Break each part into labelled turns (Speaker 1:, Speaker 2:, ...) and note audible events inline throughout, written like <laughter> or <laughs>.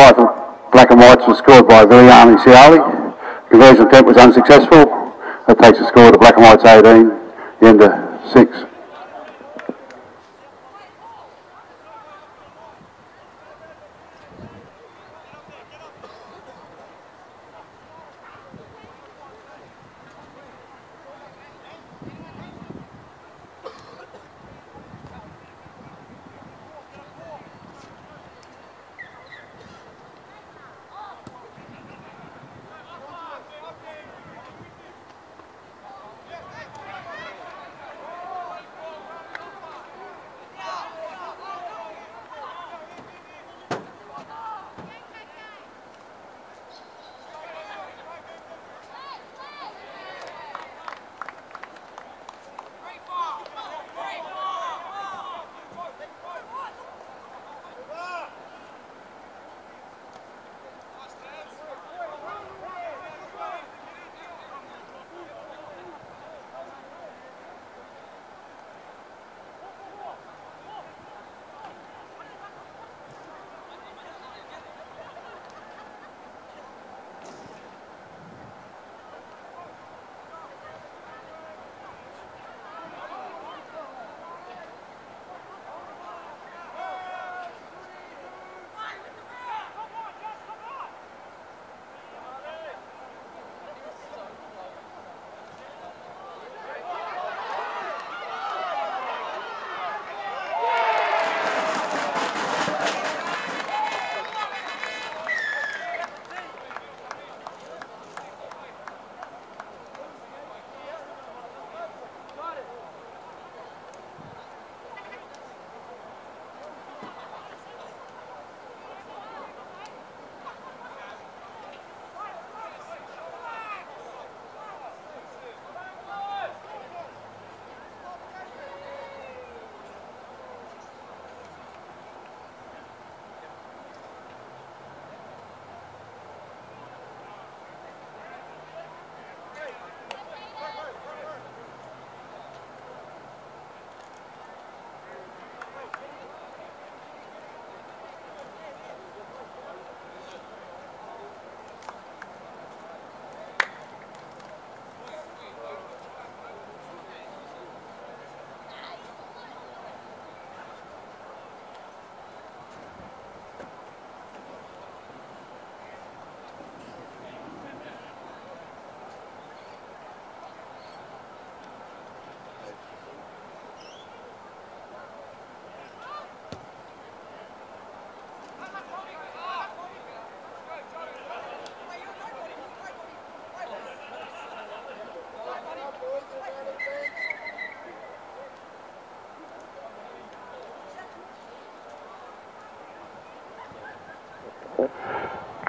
Speaker 1: try for black and whites was scored by Viliami Ciali. Conversion attempt was unsuccessful. That takes the score to black and whites 18, Yenda 6.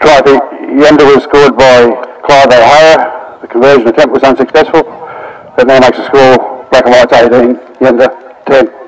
Speaker 1: Try the Yenda was scored by Clive O'Hara. The conversion attempt was unsuccessful. That now makes score black and white 18, Yenda 10.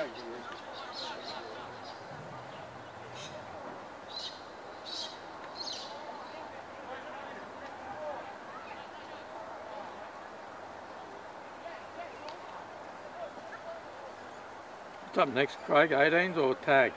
Speaker 2: What's up next, Craig? 18s or tag?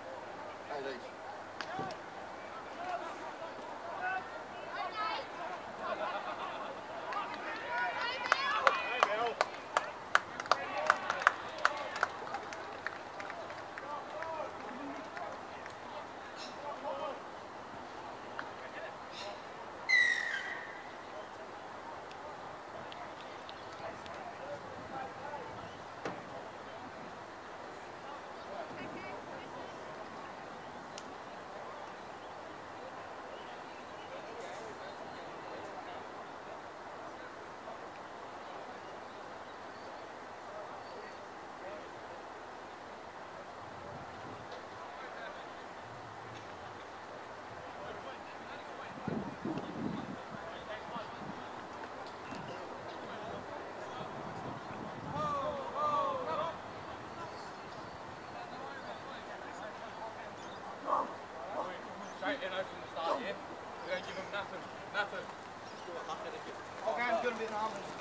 Speaker 3: Okay, I'm going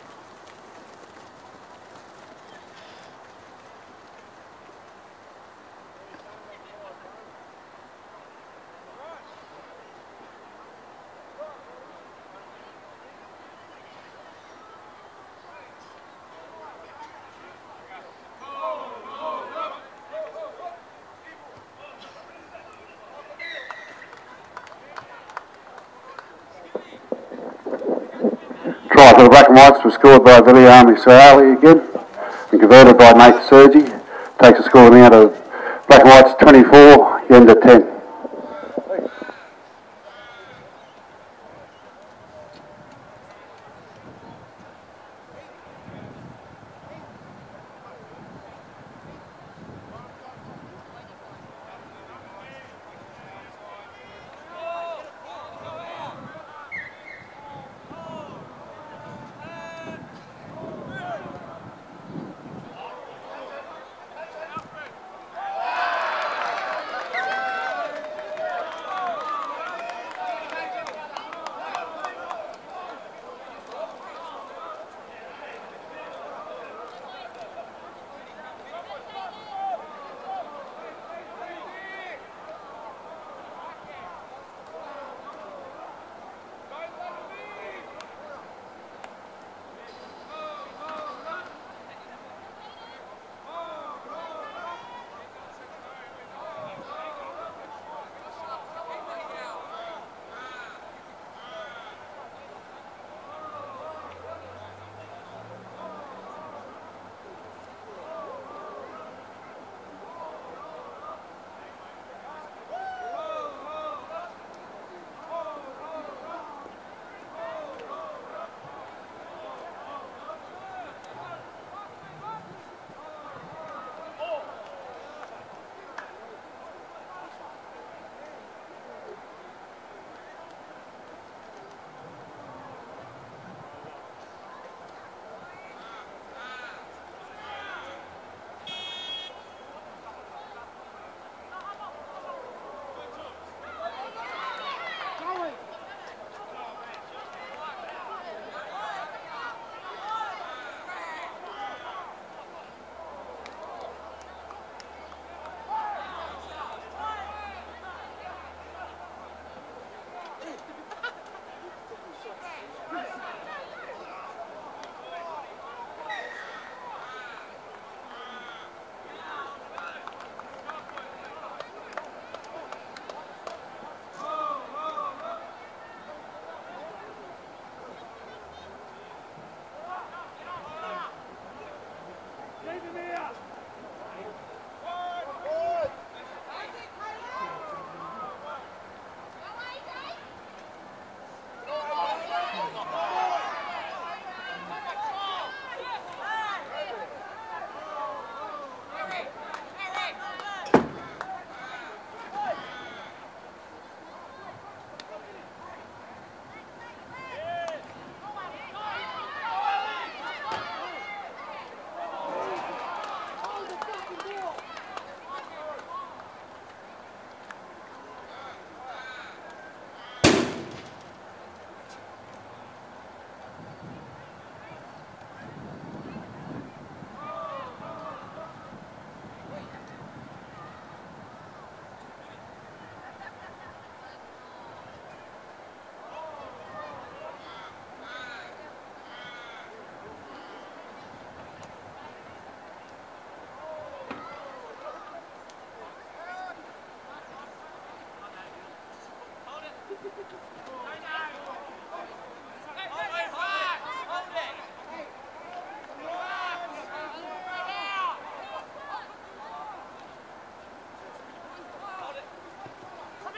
Speaker 1: Try for the Black and Whites was scored by Viliami Sorali again and converted by Nate Sergi. Takes a score now to Black and Whites 24, Yenda 10.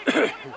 Speaker 1: Ahem.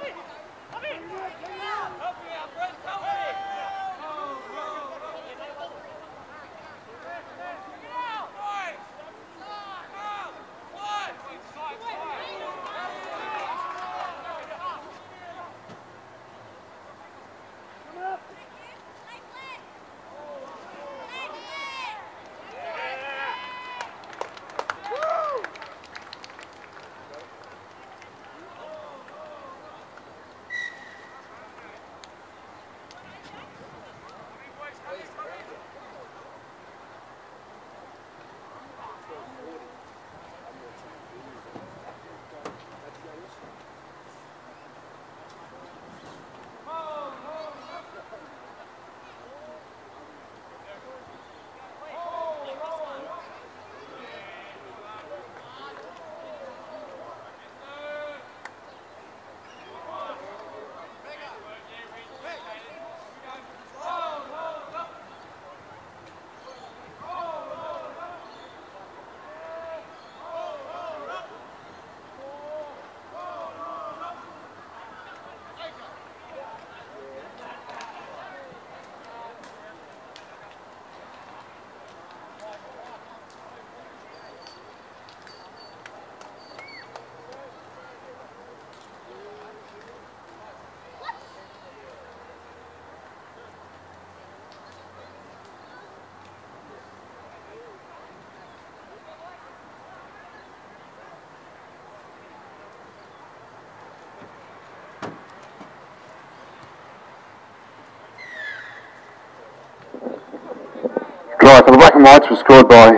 Speaker 1: For the Black and Whites was scored by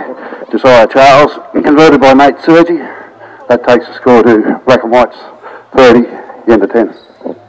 Speaker 1: Josiah Charles converted by Nate Sergi. That takes the score to Black and Whites 30, Yenda 10.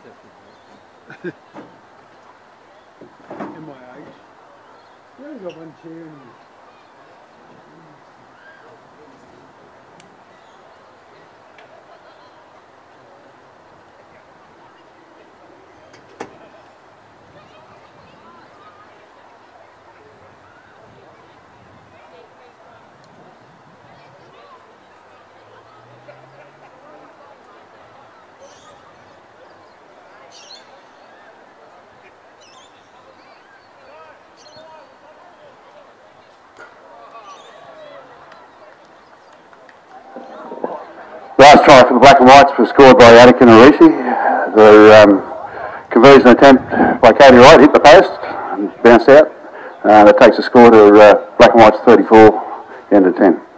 Speaker 1: <laughs>
Speaker 4: In
Speaker 3: my
Speaker 5: age. There's a bunch
Speaker 1: here. Try for the Black and Whites was scored by Anakin Arisi. The um, conversion attempt by Katie Wright hit the post and bounced out. Uh, that takes the score to uh, Black and Whites 34, Yenda 10.